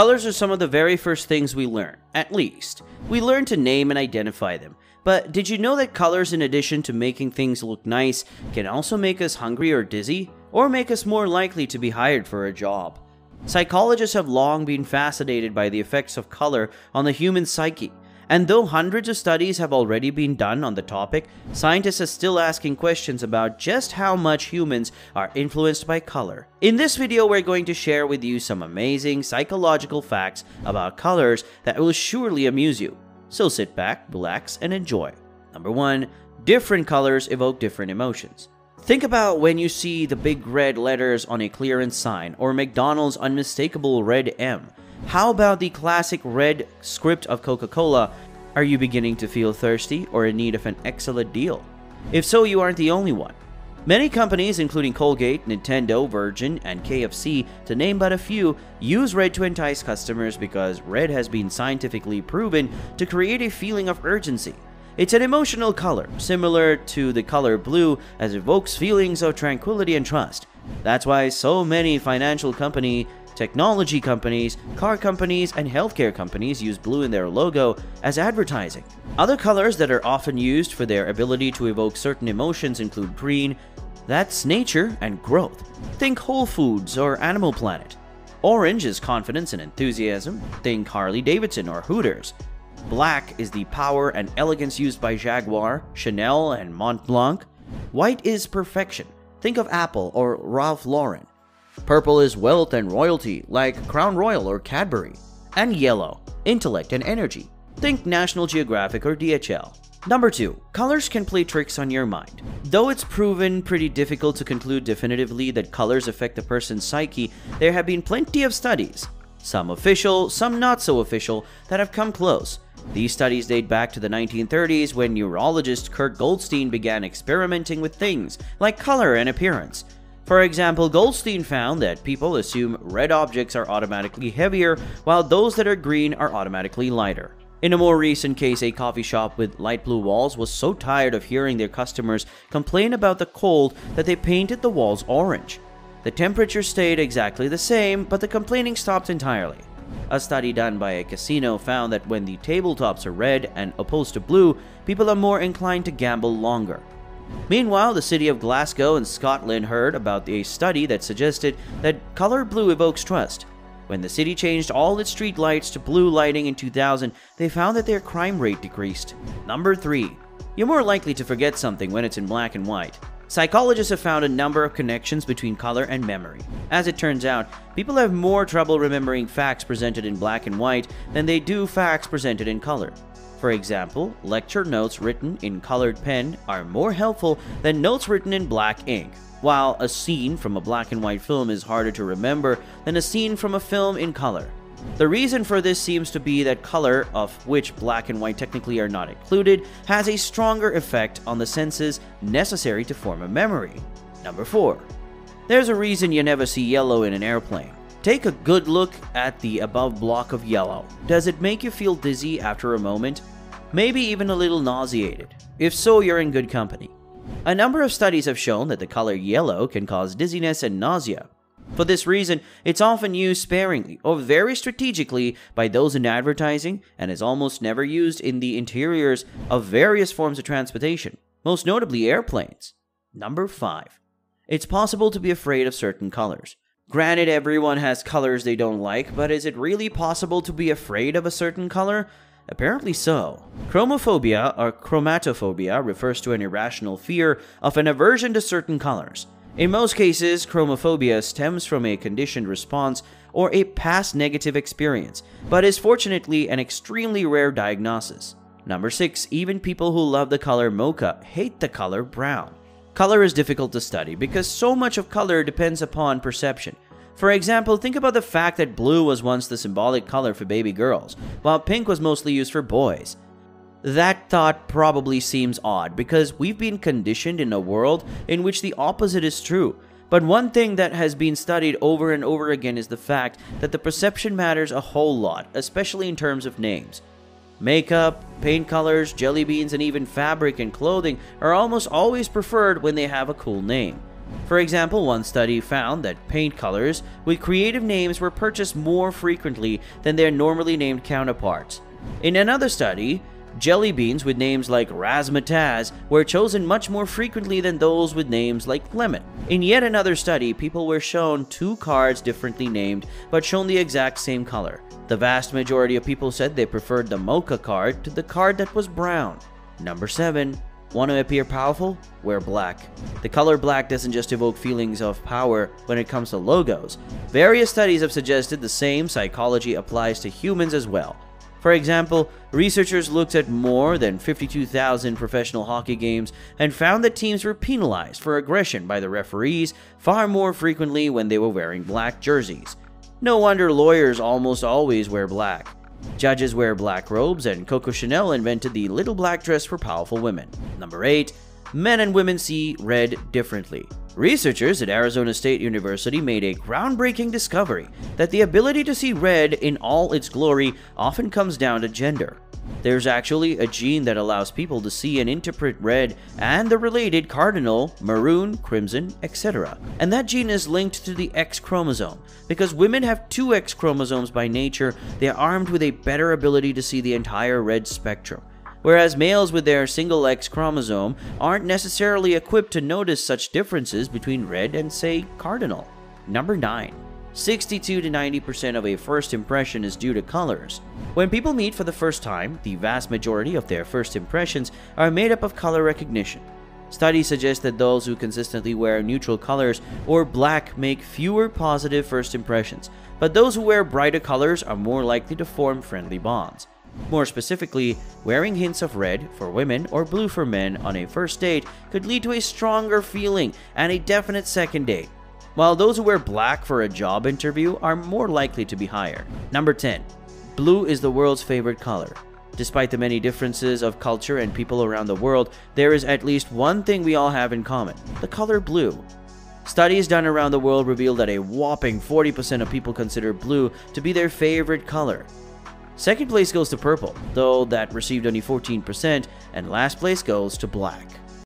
Colors are some of the very first things we learn, at least. We learn to name and identify them. But did you know that colors, in addition to making things look nice, can also make us hungry or dizzy? Or make us more likely to be hired for a job? Psychologists have long been fascinated by the effects of color on the human psyche. And though hundreds of studies have already been done on the topic, scientists are still asking questions about just how much humans are influenced by color. In this video, we're going to share with you some amazing psychological facts about colors that will surely amuse you. So sit back, relax, and enjoy. Number 1. Different colors evoke different emotions. Think about when you see the big red letters on a clearance sign or McDonald's unmistakable red M. How about the classic red script of Coca Cola? Are you beginning to feel thirsty or in need of an excellent deal? If so, you aren't the only one. Many companies, including Colgate, Nintendo, Virgin, and KFC, to name but a few, use red to entice customers because red has been scientifically proven to create a feeling of urgency. It's an emotional color, similar to the color blue, as it evokes feelings of tranquility and trust. That's why so many financial company, technology companies, car companies, and healthcare companies use blue in their logo as advertising. Other colors that are often used for their ability to evoke certain emotions include green, that's nature and growth. Think Whole Foods or Animal Planet. Orange is confidence and enthusiasm. Think Harley Davidson or Hooters. Black is the power and elegance used by Jaguar, Chanel, and Montblanc. White is perfection. Think of Apple or Ralph Lauren. Purple is wealth and royalty, like Crown Royal or Cadbury. And yellow, intellect and energy. Think National Geographic or DHL. Number 2. Colors can play tricks on your mind. Though it's proven pretty difficult to conclude definitively that colors affect a person's psyche, there have been plenty of studies, some official, some not so official, that have come close. These studies date back to the 1930s when neurologist Kurt Goldstein began experimenting with things like color and appearance. For example, Goldstein found that people assume red objects are automatically heavier, while those that are green are automatically lighter. In a more recent case, a coffee shop with light blue walls was so tired of hearing their customers complain about the cold that they painted the walls orange. The temperature stayed exactly the same, but the complaining stopped entirely. A study done by a casino found that when the tabletops are red and opposed to blue, people are more inclined to gamble longer. Meanwhile, the city of Glasgow in Scotland heard about a study that suggested that color blue evokes trust. When the city changed all its street lights to blue lighting in 2000, they found that their crime rate decreased. Number 3. You're more likely to forget something when it's in black and white. Psychologists have found a number of connections between color and memory. As it turns out, people have more trouble remembering facts presented in black and white than they do facts presented in color. For example, lecture notes written in colored pen are more helpful than notes written in black ink, while a scene from a black and white film is harder to remember than a scene from a film in color. The reason for this seems to be that color, of which black and white technically are not included, has a stronger effect on the senses necessary to form a memory. Number 4. There's a reason you never see yellow in an airplane. Take a good look at the above block of yellow. Does it make you feel dizzy after a moment? Maybe even a little nauseated? If so, you're in good company. A number of studies have shown that the color yellow can cause dizziness and nausea. For this reason, it's often used sparingly or very strategically by those in advertising and is almost never used in the interiors of various forms of transportation, most notably airplanes. Number 5. It's possible to be afraid of certain colors. Granted, everyone has colors they don't like, but is it really possible to be afraid of a certain color? Apparently so. Chromophobia or chromatophobia refers to an irrational fear of an aversion to certain colors. In most cases, chromophobia stems from a conditioned response or a past negative experience, but is fortunately an extremely rare diagnosis. Number 6. Even people who love the color mocha hate the color brown. Color is difficult to study because so much of color depends upon perception. For example, think about the fact that blue was once the symbolic color for baby girls, while pink was mostly used for boys. That thought probably seems odd because we've been conditioned in a world in which the opposite is true. But one thing that has been studied over and over again is the fact that the perception matters a whole lot, especially in terms of names. Makeup, paint colors, jelly beans, and even fabric and clothing are almost always preferred when they have a cool name. For example, one study found that paint colors with creative names were purchased more frequently than their normally named counterparts. In another study, jelly beans with names like razzmatazz were chosen much more frequently than those with names like lemon. In yet another study, people were shown two cards differently named but shown the exact same color. The vast majority of people said they preferred the mocha card to the card that was brown. Number 7. Want to appear powerful? Wear black. The color black doesn't just evoke feelings of power when it comes to logos. Various studies have suggested the same psychology applies to humans as well. For example, researchers looked at more than 52,000 professional hockey games and found that teams were penalized for aggression by the referees far more frequently when they were wearing black jerseys. No wonder lawyers almost always wear black. Judges wear black robes, and Coco Chanel invented the little black dress for powerful women. Number 8. Men and women see red differently. Researchers at Arizona State University made a groundbreaking discovery that the ability to see red in all its glory often comes down to gender. There's actually a gene that allows people to see and interpret red and the related cardinal, maroon, crimson, etc. And that gene is linked to the X chromosome. Because women have two X chromosomes by nature, they are armed with a better ability to see the entire red spectrum. Whereas males with their single X chromosome aren't necessarily equipped to notice such differences between red and, say, cardinal. Number 9. 62 to 90% of a first impression is due to colors. When people meet for the first time, the vast majority of their first impressions are made up of color recognition. Studies suggest that those who consistently wear neutral colors or black make fewer positive first impressions, but those who wear brighter colors are more likely to form friendly bonds. More specifically, wearing hints of red for women or blue for men on a first date could lead to a stronger feeling and a definite second date while those who wear black for a job interview are more likely to be hired. Number 10. Blue is the world's favorite color. Despite the many differences of culture and people around the world, there is at least one thing we all have in common the color blue. Studies done around the world reveal that a whopping 40% of people consider blue to be their favorite color. Second place goes to purple, though that received only 14%, and last place goes to black.